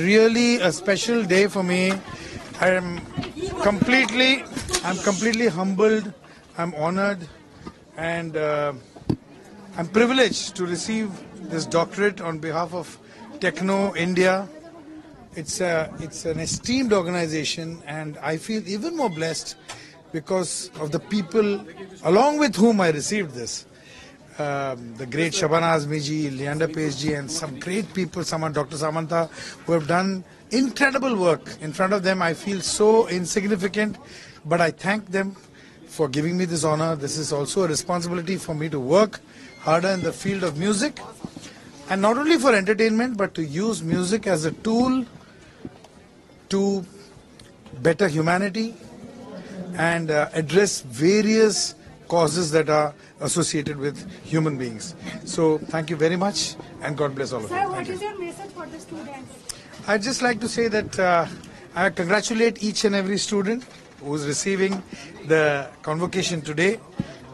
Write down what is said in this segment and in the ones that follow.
Really a special day for me. I am completely, I'm completely humbled. I'm honored, and uh, I'm privileged to receive this doctorate on behalf of Techno India. It's a, it's an esteemed organization, and I feel even more blessed because of the people along with whom I received this um, the great Shabana Azmiji, Leander Paes and some great people, someone Dr. Samanta, who have done incredible work. In front of them, I feel so insignificant, but I thank them for giving me this honor. This is also a responsibility for me to work harder in the field of music, and not only for entertainment, but to use music as a tool to better humanity and uh, address various causes that are associated with human beings. So thank you very much and God bless all of you. Sir, what is you. your message for the students? I'd just like to say that uh, I congratulate each and every student who's receiving the convocation today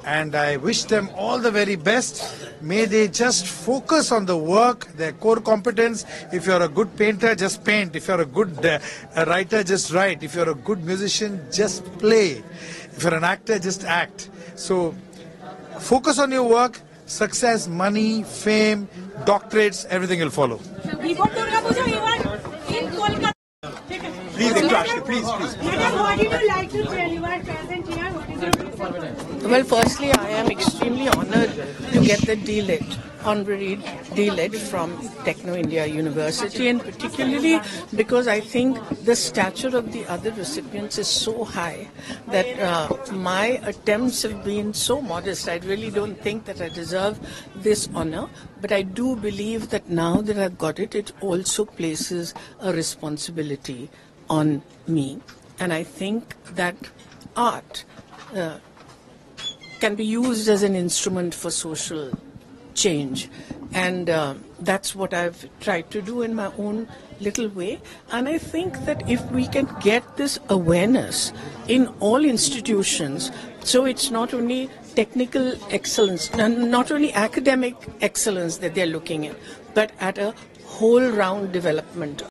and I wish them all the very best. May they just focus on the work, their core competence. If you're a good painter, just paint. If you're a good uh, writer, just write. If you're a good musician, just play. If you're an actor, just act. So focus on your work. Success, money, fame, doctorates, everything will follow. Before Durga Puja, you are in Kolkata. Please, Ektashi, please, please. What did you like to tell? You are present here. What is your message? Well, firstly, I am extremely honored to get the DLIT, honorary DLIT from Techno India University, and particularly because I think the stature of the other recipients is so high that uh, my attempts have been so modest. I really don't think that I deserve this honor, but I do believe that now that I've got it, it also places a responsibility on me. And I think that art. Uh, can be used as an instrument for social change. And uh, that's what I've tried to do in my own little way. And I think that if we can get this awareness in all institutions, so it's not only technical excellence, not only academic excellence that they're looking at, but at a whole round development